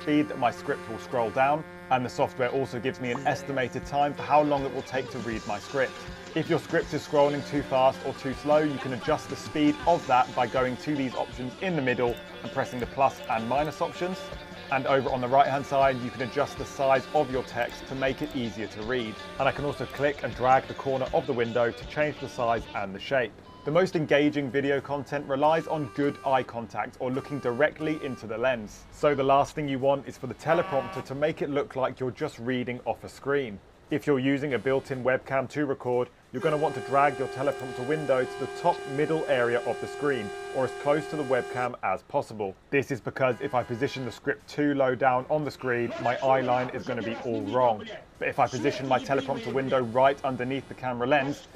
speed that my script will scroll down, and the software also gives me an estimated time for how long it will take to read my script. If your script is scrolling too fast or too slow, you can adjust the speed of that by going to these options in the middle and pressing the plus and minus options. And over on the right hand side, you can adjust the size of your text to make it easier to read. And I can also click and drag the corner of the window to change the size and the shape. The most engaging video content relies on good eye contact or looking directly into the lens. So the last thing you want is for the teleprompter to make it look like you're just reading off a screen. If you're using a built-in webcam to record, you're going to want to drag your teleprompter window to the top middle area of the screen, or as close to the webcam as possible. This is because if I position the script too low down on the screen, my eye line is going to be all wrong. But if I position my teleprompter window right underneath the camera lens,